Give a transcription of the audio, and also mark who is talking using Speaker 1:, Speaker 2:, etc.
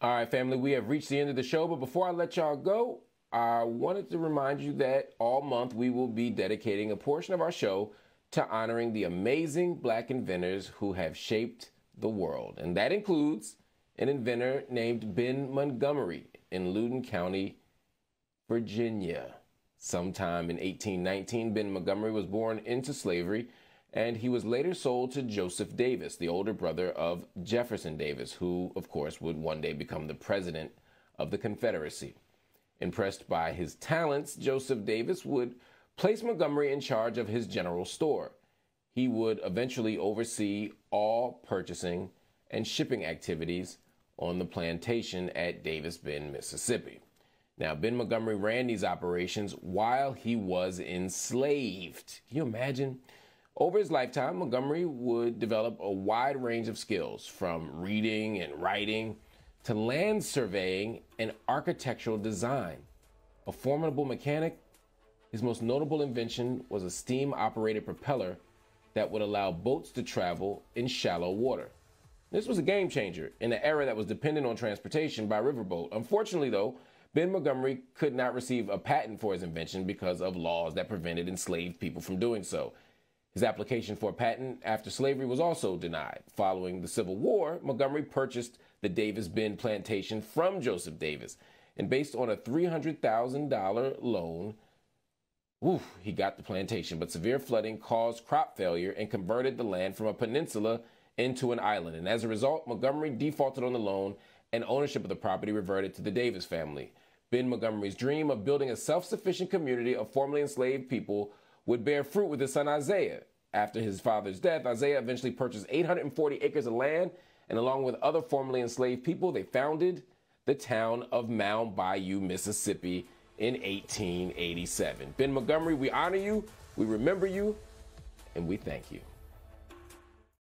Speaker 1: All right, family, we have reached the end of the show, but before I let y'all go, I wanted to remind you that all month we will be dedicating a portion of our show to honoring the amazing black inventors who have shaped the world. And that includes an inventor named Ben Montgomery in Loudoun County, Virginia. Sometime in 1819, Ben Montgomery was born into slavery and he was later sold to Joseph Davis, the older brother of Jefferson Davis, who, of course, would one day become the president of the Confederacy. Impressed by his talents, Joseph Davis would place Montgomery in charge of his general store. He would eventually oversee all purchasing and shipping activities on the plantation at Davis Bend, Mississippi. Now, Ben Montgomery ran these operations while he was enslaved. Can you imagine? Over his lifetime, Montgomery would develop a wide range of skills from reading and writing to land surveying and architectural design. A formidable mechanic, his most notable invention was a steam operated propeller that would allow boats to travel in shallow water. This was a game changer in an era that was dependent on transportation by riverboat. Unfortunately, though, Ben Montgomery could not receive a patent for his invention because of laws that prevented enslaved people from doing so. His application for a patent after slavery was also denied. Following the Civil War, Montgomery purchased the Davis Bend plantation from Joseph Davis. And based on a $300,000 loan, oof, he got the plantation. But severe flooding caused crop failure and converted the land from a peninsula into an island. And as a result, Montgomery defaulted on the loan and ownership of the property reverted to the Davis family. Ben Montgomery's dream of building a self sufficient community of formerly enslaved people would bear fruit with his son Isaiah. After his father's death, Isaiah eventually purchased 840 acres of land, and along with other formerly enslaved people, they founded the town of Mound Bayou, Mississippi in 1887. Ben Montgomery, we honor you, we remember you, and we thank you.